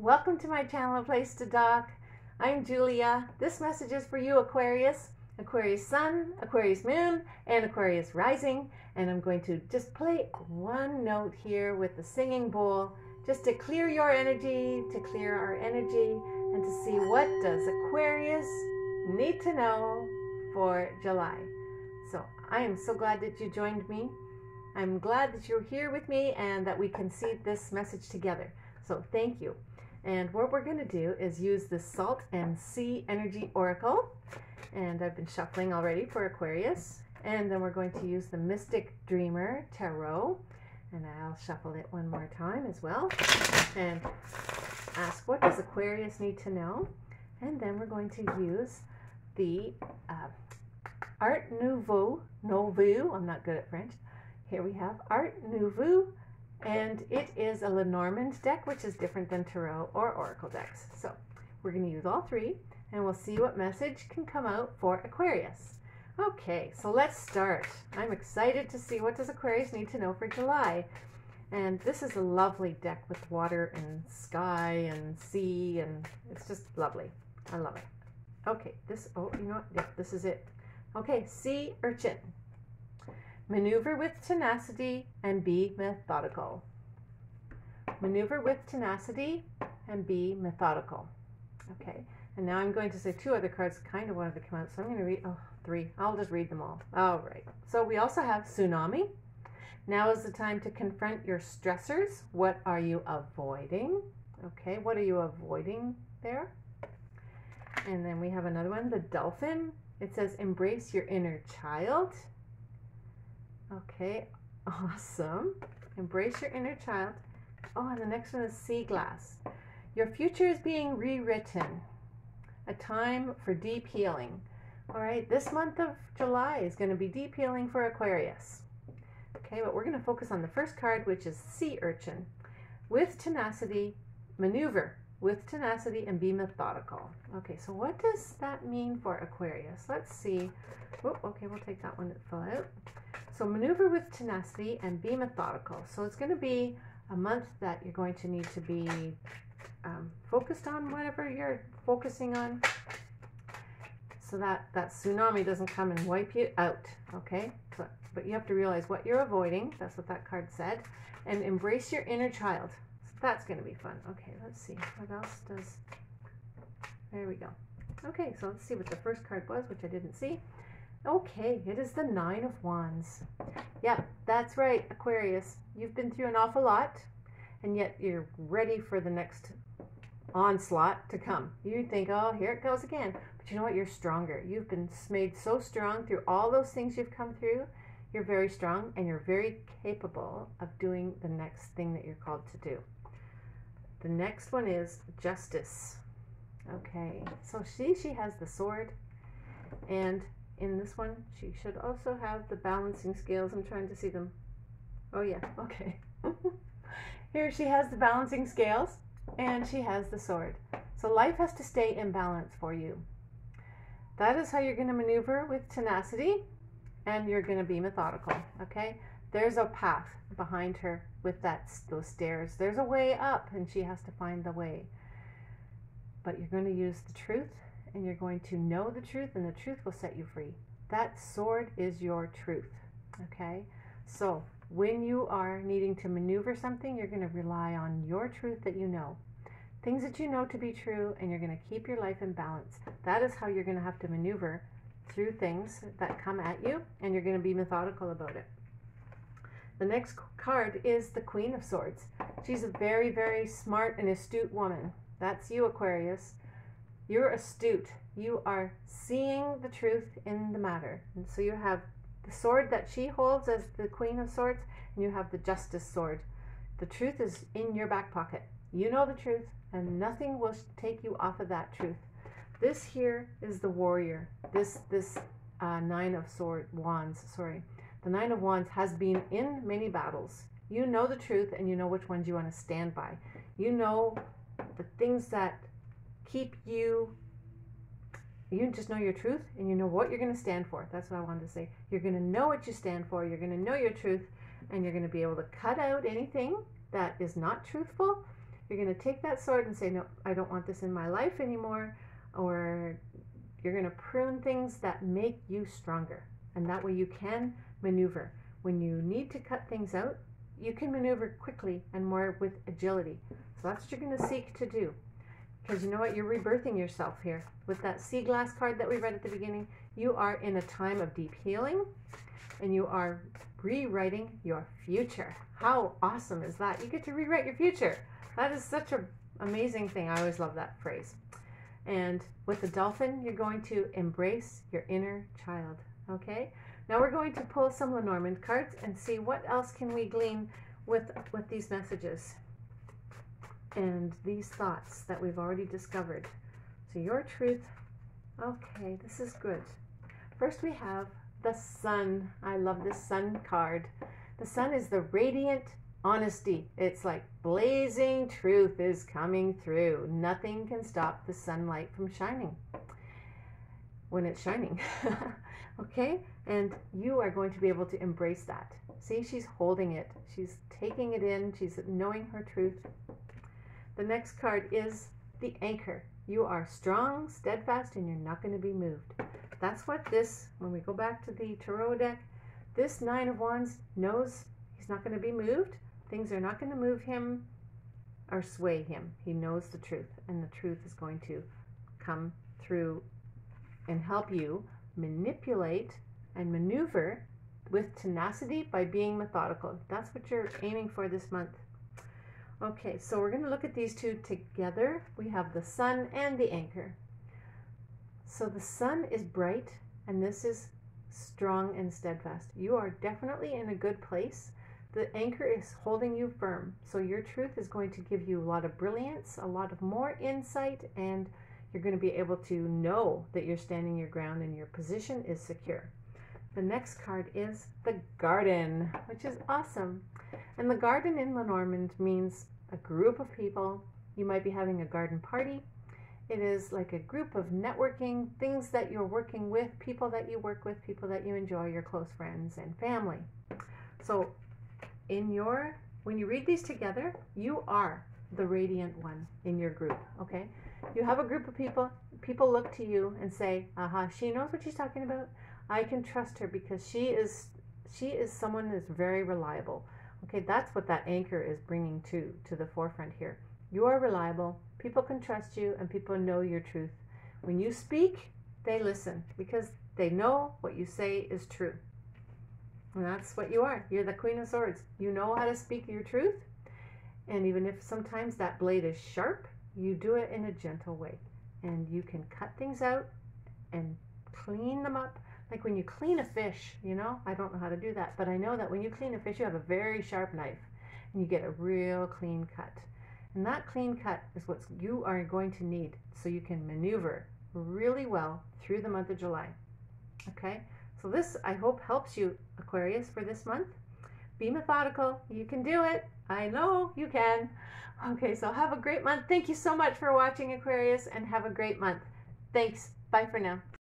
Welcome to my channel, A Place to Dock. I'm Julia. This message is for you, Aquarius, Aquarius Sun, Aquarius Moon, and Aquarius Rising. And I'm going to just play one note here with the singing bowl just to clear your energy, to clear our energy, and to see what does Aquarius need to know for July. So I am so glad that you joined me. I'm glad that you're here with me and that we can see this message together. So thank you. And what we're going to do is use the Salt and Sea Energy Oracle. And I've been shuffling already for Aquarius. And then we're going to use the Mystic Dreamer Tarot. And I'll shuffle it one more time as well. And ask what does Aquarius need to know? And then we're going to use the uh, Art Nouveau, Nouveau, I'm not good at French. Here we have Art Nouveau and it is a Lenormand deck, which is different than Tarot or Oracle decks. So we're going to use all three, and we'll see what message can come out for Aquarius. Okay, so let's start. I'm excited to see what does Aquarius need to know for July. And this is a lovely deck with water and sky and sea, and it's just lovely. I love it. Okay, this, oh, you know what? Yeah, this is it. Okay, sea urchin. Maneuver with tenacity and be methodical. Maneuver with tenacity and be methodical. Okay, and now I'm going to say two other cards kind of wanted to come out, so I'm going to read, oh, three. I'll just read them all. All right. So we also have tsunami. Now is the time to confront your stressors. What are you avoiding? Okay, what are you avoiding there? And then we have another one, the dolphin. It says embrace your inner child. Okay, awesome. Embrace your inner child. Oh, and the next one is sea glass. Your future is being rewritten. A time for deep healing. All right, this month of July is going to be deep healing for Aquarius. Okay, but we're going to focus on the first card, which is sea urchin. With tenacity, maneuver with tenacity and be methodical. Okay, so what does that mean for Aquarius? Let's see. Oh, okay, we'll take that one out. So maneuver with tenacity and be methodical. So it's going to be a month that you're going to need to be um, focused on whatever you're focusing on so that that tsunami doesn't come and wipe you out okay but, you have to realize what you're avoiding that's what that card said and embrace your inner child that's going to be fun okay let's see what else does there we go okay so let's see what the first card was which I didn't see Okay, it is the Nine of Wands. Yeah, that's right, Aquarius. You've been through an awful lot, and yet you're ready for the next onslaught to come. You think, oh, here it goes again. But you know what? You're stronger. You've been made so strong through all those things you've come through. You're very strong, and you're very capable of doing the next thing that you're called to do. The next one is justice. Okay, so she she has the sword, and in this one, she should also have the balancing scales. I'm trying to see them. Oh yeah, okay. Here she has the balancing scales and she has the sword. So life has to stay in balance for you. That is how you're going to maneuver with tenacity and you're going to be methodical, okay? There's a path behind her with that those stairs. There's a way up and she has to find the way. But you're going to use the truth and you're going to know the truth, and the truth will set you free. That sword is your truth. Okay? So, when you are needing to maneuver something, you're going to rely on your truth that you know. Things that you know to be true, and you're going to keep your life in balance. That is how you're going to have to maneuver through things that come at you, and you're going to be methodical about it. The next card is the Queen of Swords. She's a very, very smart and astute woman. That's you, Aquarius. You're astute. You are seeing the truth in the matter. And so you have the sword that she holds as the Queen of Swords, and you have the Justice sword. The truth is in your back pocket. You know the truth, and nothing will take you off of that truth. This here is the warrior. This this uh, nine of sword wands. Sorry, the nine of wands has been in many battles. You know the truth, and you know which ones you want to stand by. You know the things that keep you you just know your truth and you know what you're going to stand for. That's what I wanted to say. You're going to know what you stand for. You're going to know your truth and you're going to be able to cut out anything that is not truthful. You're going to take that sword and say, No, I don't want this in my life anymore. Or you're going to prune things that make you stronger. And that way you can maneuver. When you need to cut things out, you can maneuver quickly and more with agility. So that's what you're going to seek to do. Because you know what? You're rebirthing yourself here. With that sea glass card that we read at the beginning, you are in a time of deep healing and you are rewriting your future. How awesome is that? You get to rewrite your future. That is such an amazing thing. I always love that phrase. And with the dolphin, you're going to embrace your inner child. Okay? Now we're going to pull some Lenormand cards and see what else can we glean with, with these messages and these thoughts that we've already discovered. So your truth, okay, this is good. First we have the sun. I love this sun card. The sun is the radiant honesty. It's like blazing truth is coming through. Nothing can stop the sunlight from shining when it's shining. okay? And you are going to be able to embrace that. See, she's holding it. She's taking it in. She's knowing her truth. The next card is the anchor. You are strong, steadfast, and you're not going to be moved. That's what this, when we go back to the Tarot deck, this Nine of Wands knows he's not going to be moved. Things are not going to move him or sway him. He knows the truth, and the truth is going to come through and help you manipulate and maneuver with tenacity by being methodical. That's what you're aiming for this month. Okay, so we're going to look at these two together. We have the sun and the anchor. So the sun is bright and this is strong and steadfast. You are definitely in a good place. The anchor is holding you firm. So your truth is going to give you a lot of brilliance, a lot of more insight, and you're going to be able to know that you're standing your ground and your position is secure. The next card is the garden, which is awesome. And the garden in Lenormand means a group of people. You might be having a garden party. It is like a group of networking, things that you're working with, people that you work with, people that you enjoy, your close friends and family. So in your when you read these together, you are the radiant one in your group, okay? You have a group of people, people look to you and say, "Aha, she knows what she's talking about. I can trust her because she is she is someone that's very reliable." Okay, that's what that anchor is bringing to to the forefront here. You are reliable. People can trust you and people know your truth. When you speak, they listen because they know what you say is true. And that's what you are. You're the Queen of Swords. You know how to speak your truth. And even if sometimes that blade is sharp, you do it in a gentle way. And you can cut things out and clean them up. Like when you clean a fish, you know, I don't know how to do that, but I know that when you clean a fish, you have a very sharp knife and you get a real clean cut. And that clean cut is what you are going to need so you can maneuver really well through the month of July. Okay, so this I hope helps you, Aquarius, for this month. Be methodical. You can do it. I know you can. Okay, so have a great month. Thank you so much for watching, Aquarius, and have a great month. Thanks. Bye for now.